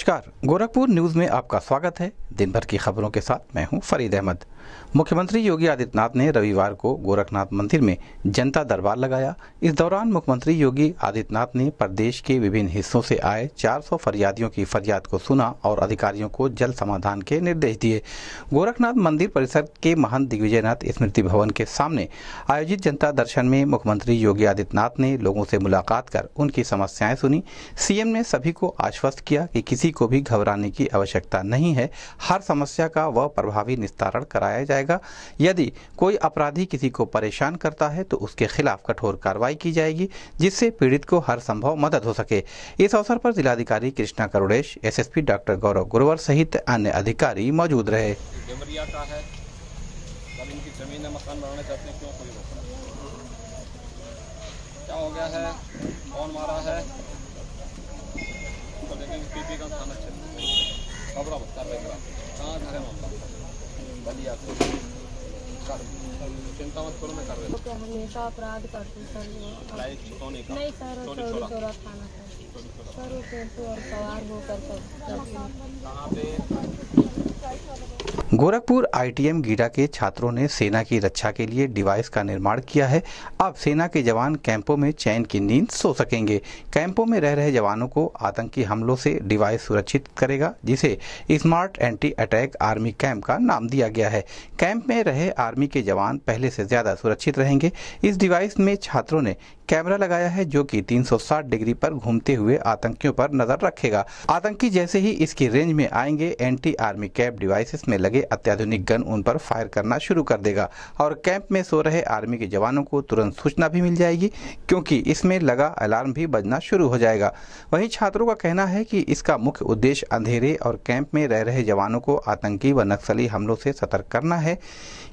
नमस्कार। गोरखपुर न्यूज़ में आपका स्वागत है। दिन भर की खबरों के साथ मैं हूँ फरीद अहमद। मुख्यमंत्री योगी आदित्यनाथ ने रविवार को गोरखनाथ मंदिर में जनता दरबार लगाया। इस दौरान मुख्यमंत्री योगी आदित्यनाथ ने प्रदेश के विभिन्न हिस्सों से आए 400 फरियादियों की फरियाद को सुना और अधिकारियों को जल्द समाधान के निर्देश दिए। गोरखनाथ मंदिर परिसर के महंत दिग्विजयनाथ स्मृति भवन के सामने आयोजित जनता दर्शन में मुख्यमंत्री योगी आदित्यनाथ ने लोगों से मुलाकात कर उनकी समस्याएँ सुनी। सीएम ने सभी को आश्वस्त किया कि किसी को भी घबराने की आवश्यकता नहीं है। हर समस्या का वह प्रभावी निस्तारण कराया जाएगा। यदि कोई अपराधी किसी को परेशान करता है तो उसके खिलाफ कठोर कार्रवाई की जाएगी, जिससे पीड़ित को हर संभव मदद हो सके। इस अवसर पर जिलाधिकारी कृष्णा करुड़ेश, एसएसपी डॉक्टर गौरव गुरवर सहित अन्य अधिकारी मौजूद रहे। क्यों है? गया है? कौन मारा है? तो देखेंगे पीपी का थाना क्षेत्र। खबरा कर रहे कहाँ घर है मामला? बलिया को चिंता मत करो मैं कर रहा हूँ। हमेशा अपराध करते सर। नहीं सर चोरी चोरी चोरा खाना सर। सर और सवार होकर सब कहाँ पे? गोरखपुर आईटीएम गीडा के छात्रों ने सेना की रक्षा के लिए डिवाइस का निर्माण किया है। अब सेना के जवान कैंपों में चैन की नींद सो सकेंगे। कैंपों में रह रहे जवानों को आतंकी हमलों से डिवाइस सुरक्षित करेगा, जिसे smart anti attack army camp का नाम दिया गया है। कैंप में रहे आर्मी के जवान पहले से ज़्यादा सुरक्षित रहेंगे। इस डिवाइस में छात्रों ने कैमरा लगाया है, जो कि 360 डिग्री पर घूमते हुए आतंकियों पर नज़र रखेगा। आतंकी जैसे ही इसकी रेंज में आएँगे एंटी आर्मी कैप डिवाइसेस में लगे अत्याधुनिक गन उन पर फायर करना शुरू कर देगा और कैंप में सो रहे आर्मी के जवानों को तुरंत सूचना भी मिल जाएगी, क्योंकि इसमें लगा अलार्म भी बजना शुरू हो जाएगा। वहीं छात्रों का कहना है कि इसका मुख्य उद्देश्य अंधेरे और कैंप में रह रहे जवानों को आतंकी व नक्सली हमलों से सतर्क करना है।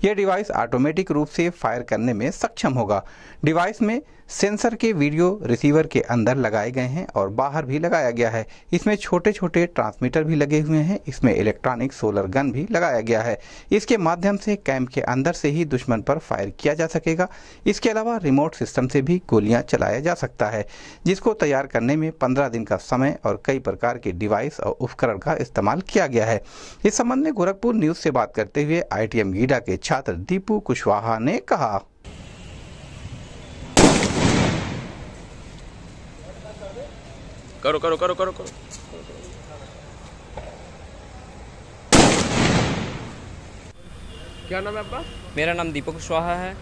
यह डिवाइस ऑटोमेटिक रूप से फायर करने में सक्षम होगा। डिवाइस में सेंसर के वीडियो रिसीवर के अंदर लगाए गए हैं और बाहर भी लगाया गया है। इसमें छोटे छोटे ट्रांसमीटर भी लगे हुए हैं। इसमें इलेक्ट्रॉनिक सोलर गन भी लगाया गया है। इसके माध्यम से कैंप के अंदर से ही दुश्मन पर फायर किया जा सकेगा। इसके अलावा रिमोट सिस्टम से भी गोलियाँ चलाया जा सकता है, जिसको तैयार करने में पंद्रह दिन का समय और कई प्रकार के डिवाइस और उपकरण का इस्तेमाल किया गया है। इस संबंध में गोरखपुर न्यूज़ से बात करते हुए आईटीएम गीडा के छात्र दीपू कुशवाहा ने कहा। करो करो करो करो करो। क्या नाम है आपका? मेरा नाम दीपक कुशवाहा है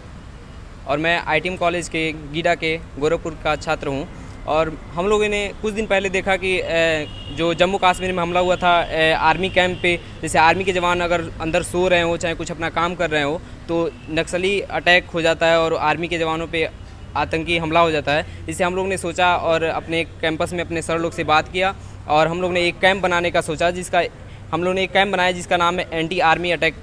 और मैं आईटीएम कॉलेज के गीडा के गोरखपुर का छात्र हूँ और हम लोगों ने कुछ दिन पहले देखा कि जो जम्मू कश्मीर में हमला हुआ था आर्मी कैंप पे जैसे आर्मी के जवान अगर अंदर सो रहे हो चाहे कुछ अपना काम कर रहे हो तो नक्सली अटैक हो जाता है और आर्मी के जवानों पे आतंकी हमला हो जाता है। इससे हम लोग ने सोचा और अपने कैंपस में अपने सर लोग से बात किया और हम लोग ने एक कैंप बनाने का सोचा जिसका हम लोग ने एक कैंप बनाया जिसका नाम है anti army attack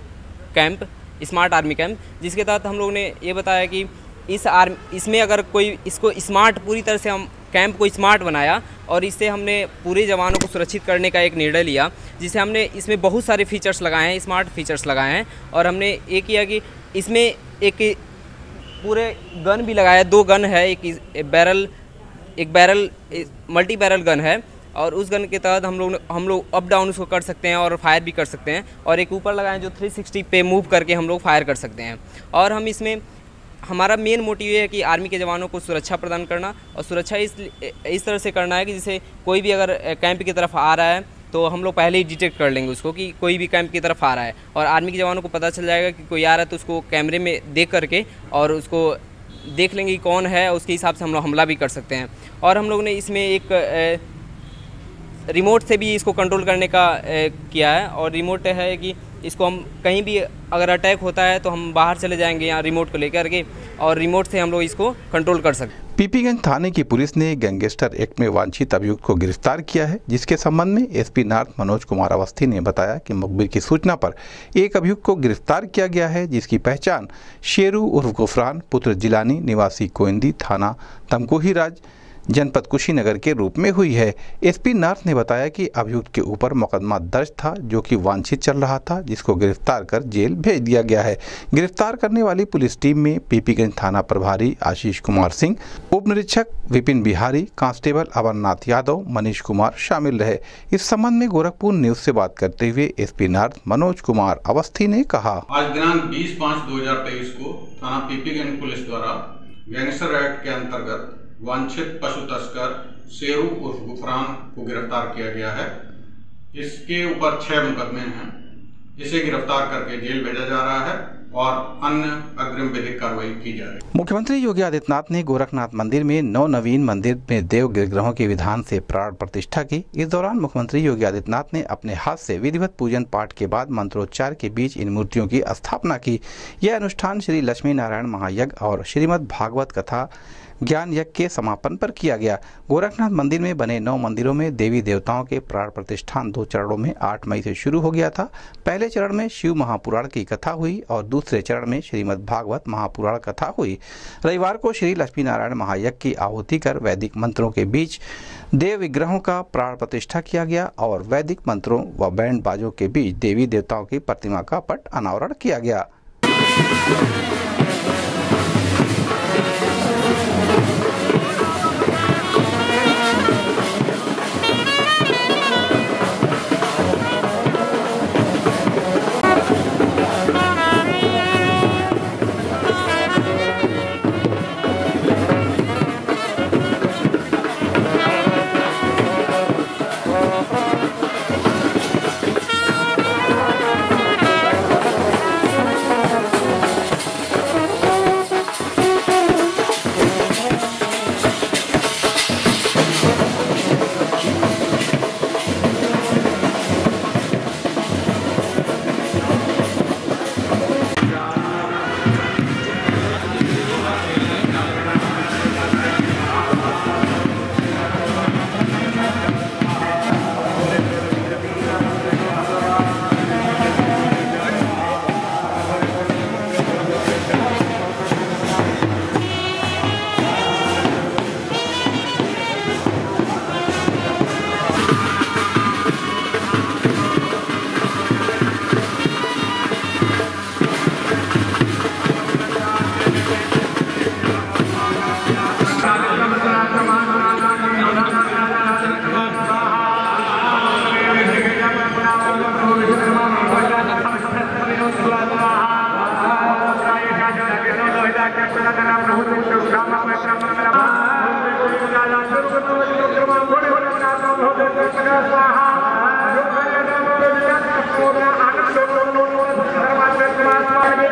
camp, smart army camp, जिसके तहत हम लोग ने ये बताया कि इस आर्म, इसमें अगर कोई, इसको स्मार्ट, पूरी तरह से हम कैंप को स्मार्ट बनाया और इससे हमने पूरे जवानों को सुरक्षित करने का एक निर्णय लिया, जिसे हमने इसमें बहुत सारे फीचर्स लगाए हैं, स्मार्ट फीचर्स लगाए हैं और हमने ये किया कि इसमें एक पूरे गन भी लगाया दो गन है, एक इस- बैरल, एक बैरल मल्टी बैरल गन है और उस गन के तहत हम लोग हम लोग अप डाउन उसको कर सकते हैं और फायर भी कर सकते हैं और एक ऊपर लगाए जो 360 पे मूव करके हम लोग फायर कर सकते हैं। और हम इसमें, हमारा मेन मोटिव ये है कि आर्मी के जवानों को सुरक्षा प्रदान करना और सुरक्षा इस इस तरह से करना है कि जैसे कोई भी अगर कैंप की तरफ़ आ रहा है तो हम लोग पहले ही डिटेक्ट कर लेंगे उसको कि कोई भी कैंप की तरफ़ आ रहा है। और आर्मी के जवानों को पता चल जाएगा कि कोई आ रहा है तो उसको कैमरे में देख करके और उसको देख लेंगे कौन है उसके हिसाब से हम लोग हमला भी कर सकते हैं। और हम लोग ने इसमें एक अ, रिमोट से भी इसको कंट्रोल करने का अ, किया है। और रिमोट है कि इसको हम कहीं भी अगर अटैक होता है तो हम बाहर चले जाएँगे यहाँ रिमोट को लेकर के और रिमोट से हम लोग इसको कंट्रोल कर सकते हैं। पीपीगंज थाने की पुलिस ने गैंगस्टर एक्ट में वांछित अभियुक्त को गिरफ़्तार किया है, जिसके संबंध में एसपी नॉर्थ मनोज कुमार अवस्थी ने बताया कि मुखबिर की सूचना पर एक अभियुक्त को गिरफ़्तार किया गया है, जिसकी पहचान शेरू उर्फ़ गुफरान, पुत्र जिलानी निवासी कोइंदी थाना तमकोही राज जनपद कुशीनगर के रूप में हुई है। एसपी नार्थ ने बताया कि अभियुक्त के ऊपर मुकदमा दर्ज था, जो कि वांछित चल रहा था, जिसको गिरफ़्तार कर जेल भेज दिया गया है। गिरफ़्तार करने वाली पुलिस टीम में पीपीगंज थाना प्रभारी आशीष कुमार सिंह, उप निरीक्षक विपिन बिहारी, कांस्टेबल अमरनाथ यादव, मनीष कुमार शामिल रहे। इस संबंध में गोरखपुर न्यूज़ से बात करते हुए एसपी नार्थ मनोज कुमार अवस्थी ने कहा, आज दिनांक 20 पाँच 2023 को थाना पीपीगंज पुलिस द्वारा गैंगस्टर एक्ट के अंतर्गत वांछित पशु तस्कर शेरू उर्फ़ गुफरान को गिरफ़्तार किया गया है। इसके ऊपर छह मुकदमे हैं। इसे गिरफ़्तार करके जेल भेजा जा रहा है और अन्य अग्रिम विधिक कार्रवाई की जा रही है। मुख्यमंत्री योगी आदित्यनाथ ने गोरखनाथ मंदिर में नौ नवीन मंदिर में देव गिरग्रहों के विधान से प्राण प्रतिष्ठा की। इस दौरान मुख्यमंत्री योगी आदित्यनाथ ने अपने हाथ से विधिवत पूजन पाठ के बाद मंत्रोच्चार के बीच इन मूर्तियों की स्थापना की। यह अनुष्ठान श्री लक्ष्मी नारायण महायज्ञ और श्रीमद भागवत कथा ज्ञान यज्ञ के समापन पर किया गया। गोरखनाथ मंदिर में बने नौ मंदिरों में देवी देवताओं के प्राण प्रतिष्ठान दो चरणों में 8 मई से शुरू हो गया था। पहले चरण में शिव महापुराण की कथा हुई और दूसरे चरण में श्रीमद भागवत महापुराण कथा हुई। रविवार को श्री लक्ष्मी नारायण महायज्ञ की आहुति कर वैदिक मंत्रों के बीच देव विग्रहों का प्राण प्रतिष्ठा किया गया और वैदिक मंत्रों व बैंड बाजों के बीच देवी देवताओं की प्रतिमा का पट अनावरण किया गया।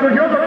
Yo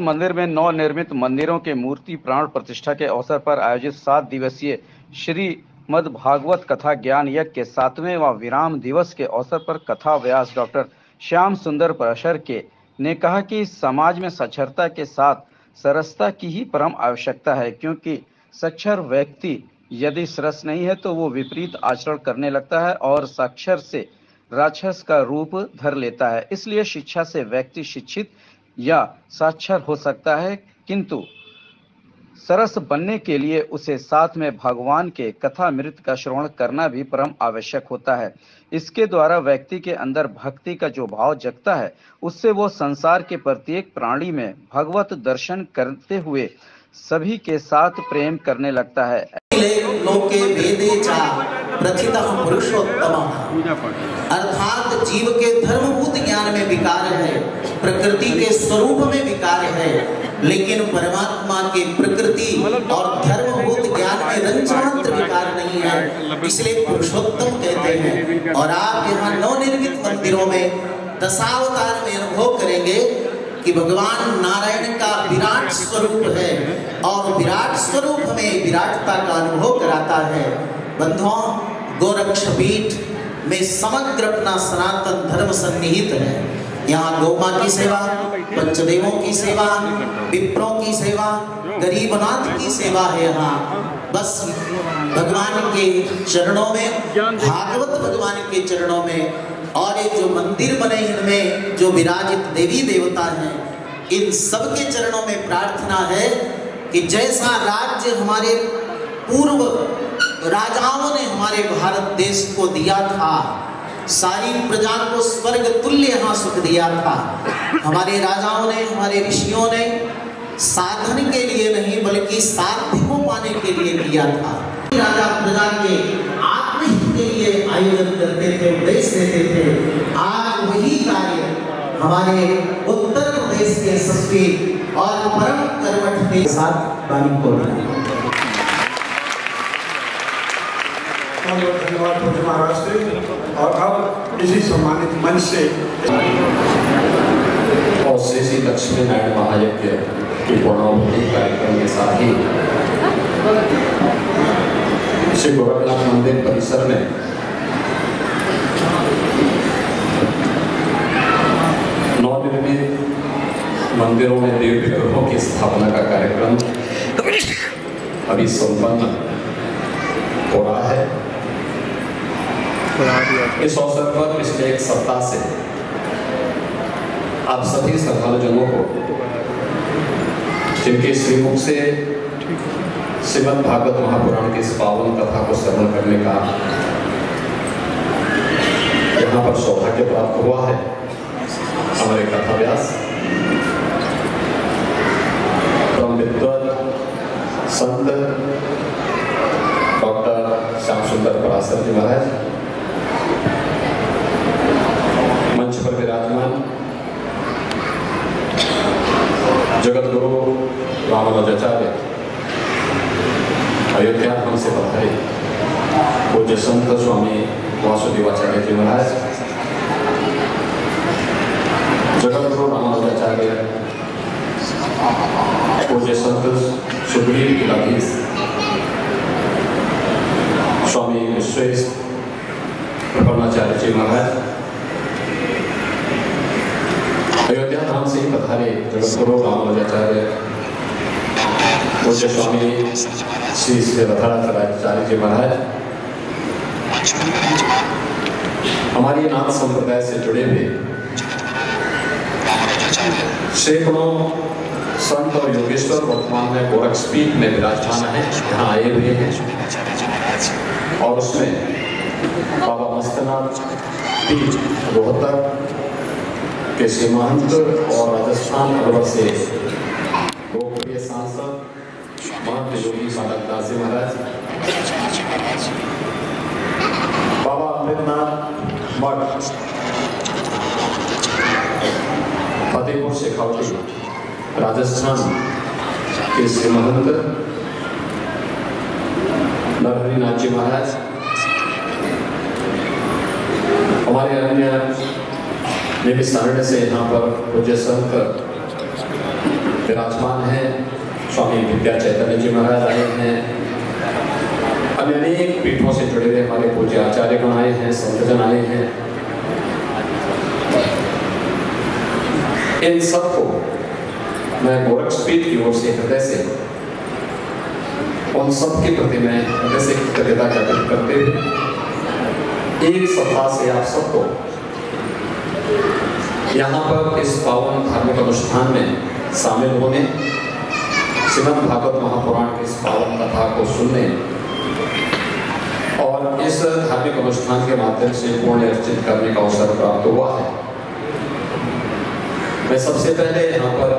मंदिर में नव निर्मित मंदिरों के मूर्ति प्राण प्रतिष्ठा के अवसर पर आयोजित सात दिवसीय श्री मद भागवत कथा ज्ञान यज्ञ के सातवें व विराम दिवस के अवसर पर कथा व्यास डॉक्टर श्याम सुंदर परशर के ने कहा कि समाज में साक्षरता के साथ सरसता की ही परम आवश्यकता है, क्योंकि साक्षर व्यक्ति यदि सरस नहीं है तो वो विपरीत आचरण करने लगता है और साक्षर से राक्षस का रूप धर लेता है। इसलिए शिक्षा से व्यक्ति शिक्षित या साक्षर हो सकता है, किंतु सरस बनने के लिए उसे साथ में भगवान के कथा मृत का श्रवण करना भी परम आवश्यक होता है। इसके द्वारा व्यक्ति के अंदर भक्ति का जो भाव जगता है, उससे वो संसार के प्रत्येक प्राणी में भगवत दर्शन करते हुए सभी के साथ प्रेम करने लगता है। लोके अर्थात जीव के धर्मभूत ज्ञान में विकार है, प्रकृति के स्वरूप में विकार है, लेकिन परमात्मा के प्रकृति और धर्मभूत ज्ञान में रंजमात्र विकार नहीं है, इसलिए पुरुषोत्तम कहते हैं। और आप यहाँ नवनिर्मित मंदिरों में दशावतार में अनुभव करेंगे कि भगवान नारायण का विराट स्वरूप है और विराट स्वरूप हमें विराटता का अनुभव कराता है। बंधुओं गोरक्ष पीठ में समग्र अपना सनातन धर्म सन्निहित है। यहाँ गौमा की सेवा, पंचदेवों की सेवा, विप्रों की सेवा गरीबनाथ की सेवा है यहाँ। बस भगवान के चरणों में, भागवत भगवान के चरणों में, और ये जो मंदिर बने इनमें, जो विराजित देवी देवता हैं, इन सबके चरणों में प्रार्थना है कि जैसा राज्य हमारे पूर्व राजाओं ने हमारे भारत देश को दिया था। सारी प्रजा को स्वर्ग तुल्य यहाँ सुख दिया था। हमारे राजाओं ने, हमारे ऋषियों ने साधन के लिए नहीं, बल्कि साध्य को पाने के लिए किया था। राजा प्रजा के आत्महित के लिए आयोजन करते थे, उपदेश देते थे। आज वही कार्य हमारे उत्तर प्रदेश के यशस्वी और परम कर्मठ के साथ वाणी को धन्यवाद भोज महाराज से और अब इसी सम्मानित मंच से और श्री लक्ष्मी नारायण महायज्ञ के पूर्णावधि कार्यक्रम के साथ ही श्री गोरखनाथ मंदिर परिसर में नवनिर्मित मंदिरों में देव विग्रहों की स्थापना का कार्यक्रम अभी संपन्न हो रहा है। इस अवसर पर पिछले एक सप्ताह से आप सभी श्रद्धालुजनों को, जिनके श्रीमुख से श्रीमद भागवत महापुराण की इस पावन कथा को श्रवण करने का यहाँ पर सौभाग्य प्राप्त हुआ है, हमारे कथा व्यास विद्वान संत डॉक्टर श्याम सुंदर पराशर जी महाराज मंच पर विराजमान जगत गुरु रामानुजाचार्य अयोध्या धाम से पधारे। पूज्य संत स्वामी वासुदेवाचार्य जी महाराज। जगत गुरु रामानुजाचार्य पूज्य संत सुग्रीव किलाधीश स्वामी विश्वेश प्रपन्नाचार्य जी महाराज अयोध्या धाम से ही पधारे जगतगुरु रामानुजाचार्य पूज्य स्वामी श्री श्री रथराचार्य जी महाराज हमारी नाथ संप्रदाय से जुड़े हुए सैकड़ों संत और योगेश्वर, वर्तमान में गोरखपीठ में विराजमान है, यहाँ आए हुए हैं। और उसमें बाबा मस्तनाथ रोहतक के महंत और राजस्थान अलवर से योगी साधक दास जी महाराज बाबा अमृतनाथ मठ फतेहपुर शेखावटी राजस्थान के श्री महंत नरहरि नाथ जी महाराज हमारे अन्य निविस्तारण से यहाँ पर पूज्य संत विराजमान हैं। स्वामी विद्या चैतन्य जी महाराज आए हैं। अनेक पीठों से जुड़े हुए हमारे पूज्य आचार्यगण आए हैं, संतजन आए हैं। इन सबको मैं गोरक्षपीठ की ओर से हृदय से, उन सब के प्रति मैं हृदय से कृतज्ञता ज्ञापित करते हुए, एक सप्ताह से आप सबको यहाँ पर इस पावन धार्मिक अनुष्ठान में शामिल होने श्रीमद भागवत महापुराण की इस पावन कथा को सुनने और इस धार्मिक अनुष्ठान के माध्यम से पुण्य अर्जित करने का अवसर प्राप्त हुआ है। मैं सबसे पहले यहाँ पर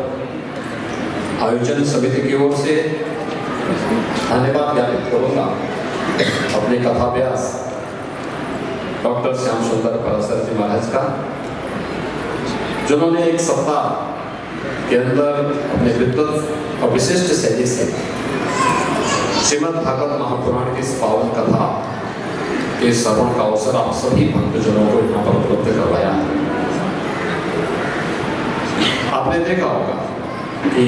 आयोजन समिति की ओर से धन्यवाद ज्ञापित करूँगा। अपने कथाभ्यास डॉक्टर श्याम सुंदर परासर जी महाराज का, जिन्होंने एक सप्ताह के अंदर अपने विद्वत और विशिष्ट शैली से। श्रीमद भागवत महापुराण की इस पावन कथा के श्रवण का अवसर आप सभी भक्तजनों को यहाँ पर उपलब्ध करवाया है। आपने देखा होगा कि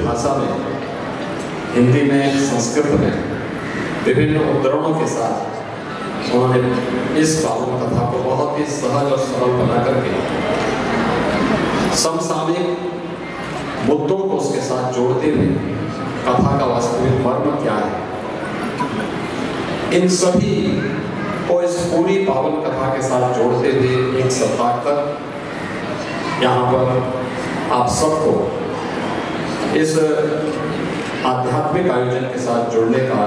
भाषा में हिंदी में संस्कृत में विभिन्न उद्धरणों के साथ उन्होंने इस पावन कथा को बहुत ही सहज और सरल बना करके समसामयिक मुद्दों को उसके साथ जोड़ते हुए कथा का वास्तविक मर्म क्या है? इन सभी को इस पूरी पावन कथा के साथ जोड़ते हुए एक सप्ताह तक यहाँ पर आप सबको इस आध्यात्मिक आयोजन के साथ जुड़ने का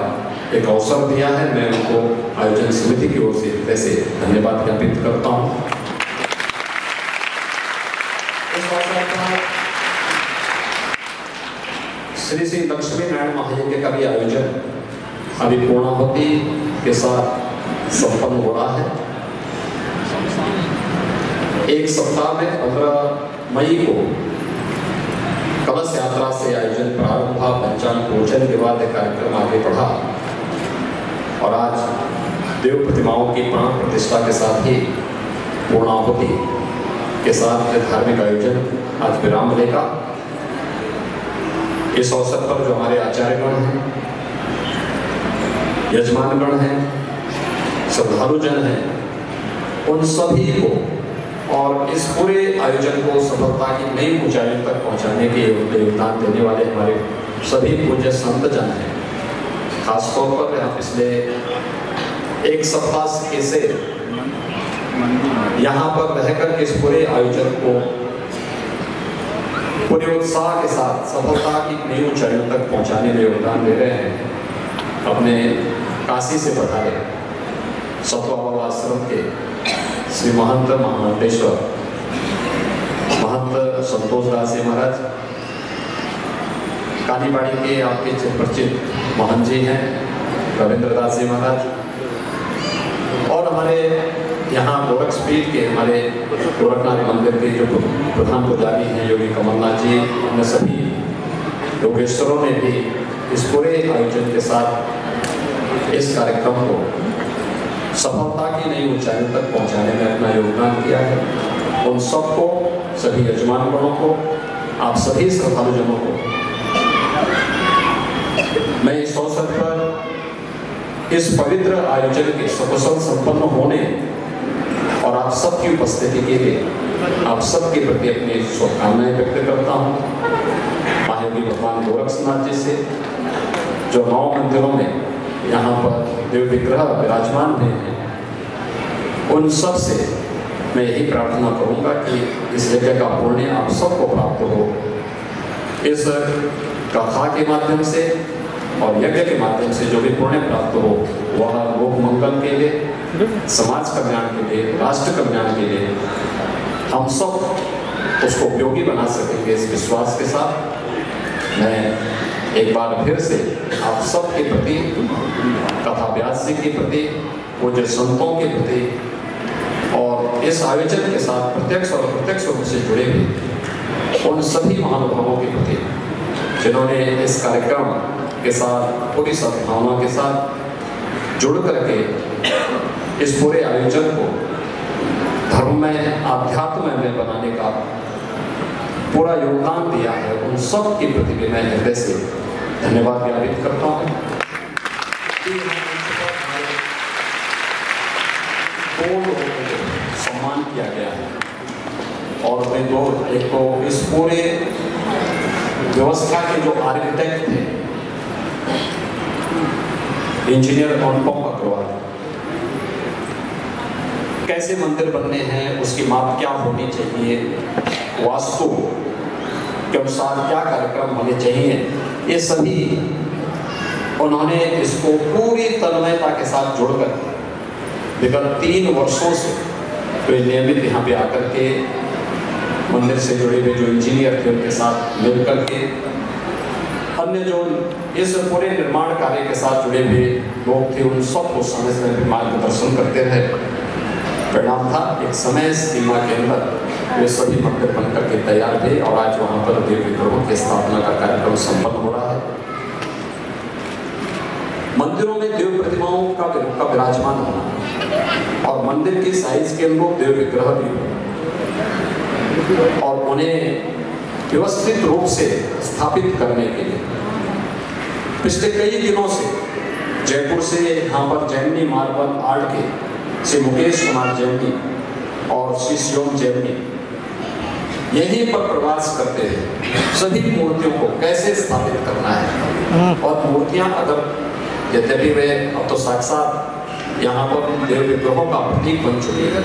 एक अवसर दिया है। मैं उनको आयोजन समिति की ओर से हृदय से धन्यवाद ज्ञापित करता हूँ। श्री श्री लक्ष्मी नारायण महायज्ञ का भी आयोजन अभी पूर्णावती के साथ संपन्न हो रहा है। एक सप्ताह में पंद्रह मई को कलश यात्रा से आयोजन प्रारंभ हुआ। पंचांग पूजन के बाद कार्यक्रम आगे बढ़ा और आज देव प्रतिमाओं की प्राण प्रतिष्ठा के साथ ही पूर्णाहुति के साथ धार्मिक आयोजन आज विराम लेगा। इस अवसर पर जो हमारे आचार्यगण हैं, यजमानगण हैं, श्रद्धालुजन हैं, उन सभी को और इस पूरे आयोजन को सफलता की नई ऊंचाइयों तक पहुँचाने के योगदान देने वाले हमारे सभी पूज्य संत जन हैं। खासतौर पर यहाँ पिछले एक सप्ताह से यहाँ पर रहकर इस पूरे आयोजन को पूरे उत्साह के साथ, सफलता की नई ऊंचाइयों तक पहुँचाने में योगदान दे रहे हैं, अपने काशी से पधारे सतवा आश्रम के श्री महंत महामंडेश्वर, महंत संतोष दास जी महाराज, कालीबाड़ी के आपके परिचित मोहन जी हैं, रविंद्र दास जी महाराज, और हमारे यहाँ गोरक्षपीठ के हमारे गोरखनाथ मंदिर के जो प्रधान पुजारी हैं, योगी कमलनाथ जी उन सभी योगेश्वरों ने भी इस पूरे आयोजन के साथ इस कार्यक्रम को सफलता की नई ऊंचाइयों तक पहुँचाने में अपना योगदान किया है। उन सबको, सभी यजमान गणों को, आप सभी श्रद्धालुजनों को मैं इस अवसर पर इस पवित्र आयोजन के सकुशल संपन्न होने और आप सबकी उपस्थिति के लिए आप सबके प्रति अपनी शुभकामनाएँ व्यक्त करता हूँ। महायोगी भगवान गोरक्षनाथ जी से जो नौ मंदिरों में यहाँ पर देव विग्रह विराजमान हुए हैं, उन सबसे मैं यही प्रार्थना करूँगा कि इस यज्ञ का पुण्य आप सबको प्राप्त हो। इस कथा के माध्यम से और यज्ञ के माध्यम से जो भी पुण्य प्राप्त हो वह लोक मंगल के लिए, समाज कल्याण के लिए, राष्ट्र कल्याण के लिए हम सब उसको उपयोगी बना सकेंगे इस विश्वास के साथ। मैं एक बार फिर से आप सब के प्रति, कथा व्यास जी के प्रति, पूज्य संतों के प्रति और इस आयोजन के साथ प्रत्यक्ष और प्रत्यक्ष रूप से जुड़े हुए उन सभी महानुभावों के प्रति, जिन्होंने इस कार्यक्रम के साथ, पूरी सद्भावना के साथ जुड़ करके इस पूरे आयोजन को धर्म में आध्यात्म में बनाने का पूरा योगदान दिया है। उन सब के प्रति भी मैं हृदय से धन्यवाद ज्ञापित करता हूँ। सम्मान किया गया है। और वे दो, एक तो इस पूरे व्यवस्था के जो आर्किटेक्ट थे इंजीनियर अनुपम अग्रवाल कैसे मंदिर बनने हैं, उसकी माप क्या होनी चाहिए, वास्तु के अनुसार क्या कार्यक्रम होने चाहिए, ये सभी उन्होंने इसको पूरी तन्मयता के साथ जोड़कर विगत तीन वर्षों से वे नियमित यहाँ पे आकर के मंदिर से जुड़े हुए जो इंजीनियर थे उनके साथ मिलकर करके अन्य जो इस पूरे निर्माण कार्य के साथ जुड़े हुए लोग थे, उन सबको समय समय पर मार्गदर्शन करते रहे परिणाम था, एक समय सीमा के अंदर वे सभी मंदिर बनकर के तैयार थे और आज वहाँ पर देव विग्रहों की स्थापना का कार्यक्रम संपन्न हो रहा है। मंदिरों में देव प्रतिमाओं का का विराजमान होना और मंदिर की साइज़ के अनुरूप देव विग्रह भी और उन्हें व्यवस्थित रूप से स्थापित करने के लिए। पिछले कई दिनों से जयपुर से यहाँ पर जैमिनी मार्बल आर्ट के श्री मुकेश कुमार जैमिनी और श्री शिवम जैमिनी यहीं पर प्रवास करते हैं। सभी मूर्तियों को कैसे स्थापित करना है? और मूर्तियाँ अगर यद्यपि वे अब तो साक्षात यहाँ पर देव विग्रहों का प्रतीक बन चुकी है।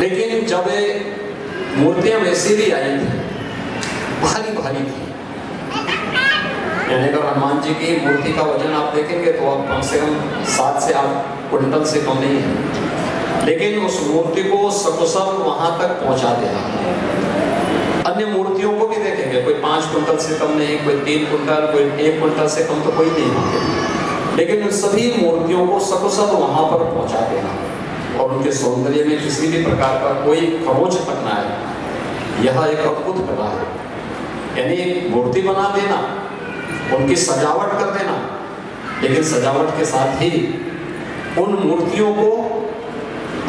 लेकिन जब ये मूर्तियाँ वैसे भी आई थी। भारी भारी थी। यानी अगर हनुमान जी की मूर्ति का वज़न आप देखेंगे तो आप कम से कम सात से आठ कुंटल से कम नहीं है। लेकिन उस मूर्ति को सकुशल वहाँ तक पहुँचा देना अन्य मूर्तियों को भी देखेंगे। कोई पाँच कुंटल से कम नहीं, कोई तीन कुंटल, कोई एक कुंटल से कम तो कोई नहीं लेकिन उन सभी मूर्तियों को सकुशल वहाँ पर पहुँचा देना और उनके सौंदर्य में किसी भी प्रकार का कोई खरोच तक ना आए यह एक अद्भुत कला है। यानी मूर्ति बना देना, उनकी सजावट कर देना, लेकिन सजावट के साथ ही उन मूर्तियों को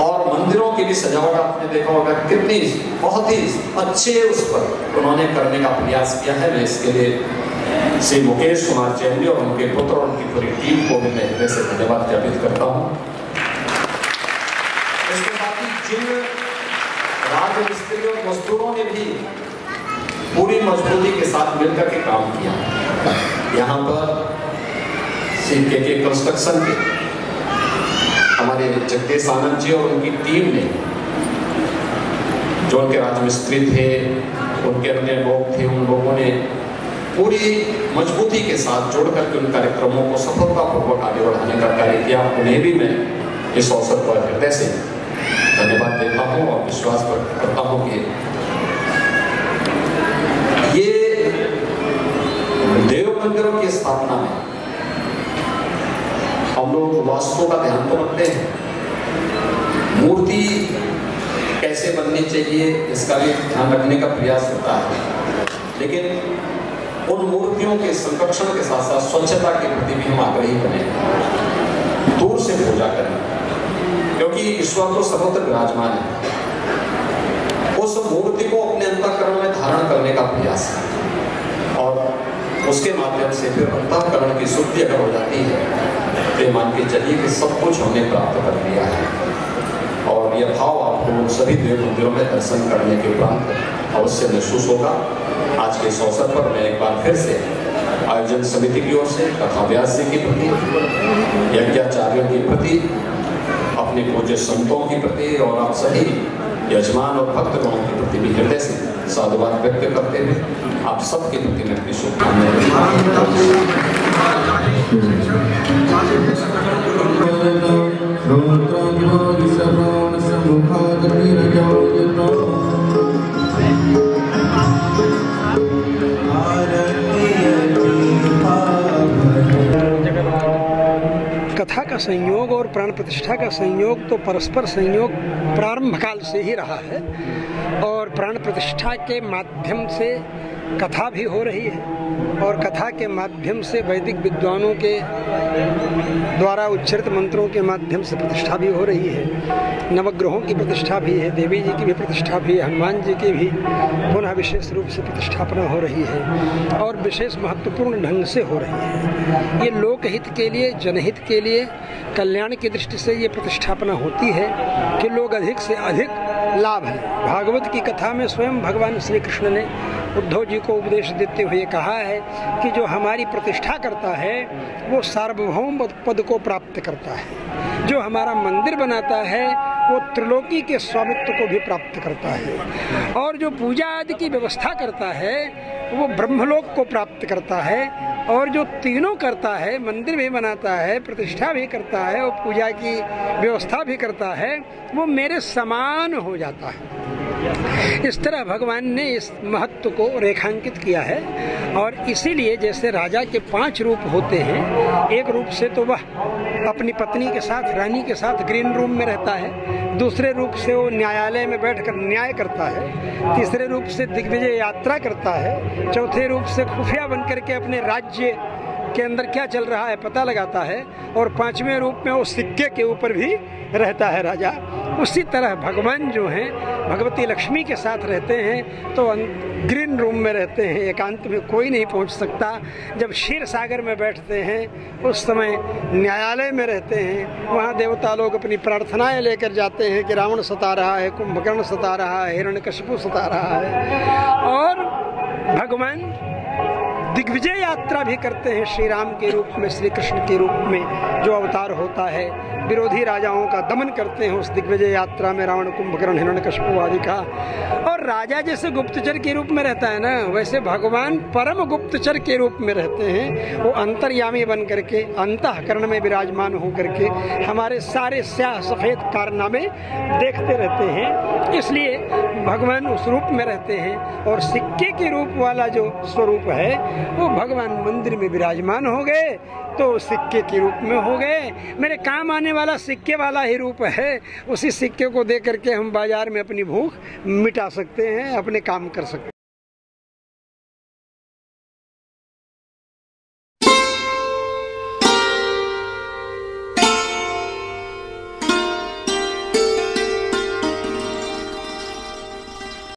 और मंदिरों की भी सजावट आपने देखा होगा, कितनी बहुत ही अच्छे उस पर उन्होंने करने का प्रयास किया है। मैं इसके लिए श्री मुकेश कुमार जैनी और उनके पुत्र और उनकी पूरी टीम को भी मैं हृदय से धन्यवाद ज्ञापित करता हूँ। इसके साथ ही जिन राजमिस्त्री और मजदूरों ने भी पूरी मजबूती के साथ मिलकर के काम किया। यहाँ पर के के कंस्ट्रक्शन के हमारे जगदीश आनंद जी और उनकी टीम ने, जो उनके राजमिस्त्री थे, उनके अन्य लोग थे, उन लोगों ने पूरी मजबूती के साथ जोड़ करके उन कार्यक्रमों को सफलतापूर्वक आगे बढ़ाने का कार्य किया। उन्हें भी मैं इस अवसर पर हृदय से धन्यवाद देता हूँ और विश्वास करता हूँ कि ये देव मंदिरों की स्थापना में हम लोग वास्तु का ध्यान तो रखते हैं। मूर्ति कैसे बननी चाहिए, इसका भी ध्यान रखने का प्रयास होता है। लेकिन उन मूर्तियों के संरक्षण के साथ साथ स्वच्छता के प्रति भी हम आग्रही बने। दूर से पूजा करें। क्योंकि ईश्वर तो सर्वत्र विराजमान है। उस मूर्ति को अपने अंतकरण में धारण करने का प्रयास है। और उसके माध्यम से फिर अंतकरण की शुद्धि अगर हो जाती है तो मान के चलिए कि सब कुछ हमने प्राप्त कर लिया है। और यह भाव आपको सभी देव मंदिरों में दर्शन करने के उपरांत अवश्य महसूस होगा। आज के इस अवसर पर मैं एक बार फिर से आयोजन समिति की ओर से तथा व्यास जी की प्रति, यज्ञाचार्यों के प्रति अपने पूज्य संतों के प्रति और आप सभी यजमान और भक्त गणों के प्रति भी हृदय से साधुवाद व्यक्त करते हुए आप सबके प्रति मैं अपनी कथा का संयोग और प्राण प्रतिष्ठा का संयोग तो परस्पर संयोग प्रारंभ काल से ही रहा है। और प्राण प्रतिष्ठा के माध्यम से कथा भी हो रही है और कथा के माध्यम से वैदिक विद्वानों के द्वारा उच्चरित मंत्रों के माध्यम से प्रतिष्ठा भी हो रही है। नवग्रहों की प्रतिष्ठा भी है, देवी जी की भी प्रतिष्ठा भी है, हनुमान जी की भी पुनः विशेष रूप से प्रतिष्ठापना हो रही है और विशेष महत्वपूर्ण ढंग से हो रही है। ये लोकहित के लिए, जनहित के लिए, कल्याण की दृष्टि से ये प्रतिष्ठापना होती है कि लोग अधिक से अधिक लाभ है भागवत की कथा में स्वयं भगवान श्री कृष्ण ने उद्धव जी को उपदेश देते हुए कहा है कि जो हमारी प्रतिष्ठा करता है, वो सार्वभौम पद को प्राप्त करता है। जो हमारा मंदिर बनाता है, वो त्रिलोकी के स्वामित्व को भी प्राप्त करता है। और जो पूजा आदि की व्यवस्था करता है, वो ब्रह्मलोक को प्राप्त करता है। और जो तीनों करता है, मंदिर भी बनाता है, प्रतिष्ठा भी करता है, और पूजा की व्यवस्था भी करता है, वो मेरे समान हो जाता है। इस तरह भगवान ने इस महत्व को रेखांकित किया है और इसीलिए जैसे राजा के पाँच रूप होते हैं, एक रूप से तो वह अपनी पत्नी के साथ, रानी के साथ ग्रीन रूम में रहता है, दूसरे रूप से वो न्यायालय में बैठकर न्याय करता है, तीसरे रूप से दिग्विजय यात्रा करता है, चौथे रूप से खुफिया बन करके अपने राज्य के अंदर क्या चल रहा है पता लगाता है और पाँचवें रूप में वो सिक्के के ऊपर भी रहता है राजा। उसी तरह भगवान जो हैं, भगवती लक्ष्मी के साथ रहते हैं तो ग्रीन रूम में रहते हैं, एकांत में कोई नहीं पहुँच सकता। जब क्षीर सागर में बैठते हैं, उस समय न्यायालय में रहते हैं, वहाँ देवता लोग अपनी प्रार्थनाएँ लेकर जाते हैं कि रावण सता रहा है, कुंभकर्ण सता रहा है, हिरण्यकशिपु सता रहा है। और भगवान दिग्विजय यात्रा भी करते हैं श्री राम के रूप में श्री कृष्ण के रूप में, जो अवतार होता है। विरोधी राजाओं का दमन करते हैं उस दिग्विजय यात्रा में, रावण, कुंभकर्ण हिरण कशपु आदि का। और राजा जैसे गुप्तचर के रूप में रहता है ना, वैसे भगवान परम गुप्तचर के रूप में रहते हैं। वो अंतर्यामी बन करके, अंतकरण में विराजमान हो करके हमारे सारे स्याह सफ़ेद कारनामे देखते रहते हैं। इसलिए भगवान उस रूप में रहते हैं और सिक्के के रूप वाला जो स्वरूप है वो भगवान मंदिर में विराजमान हो गए तो सिक्के के रूप में हो गए। मेरे काम आने वाला सिक्के वाला ही रूप है। उसी सिक्के को दे करके हम बाज़ार में अपनी भूख मिटा सकते हैं, अपने काम कर सकते हैं।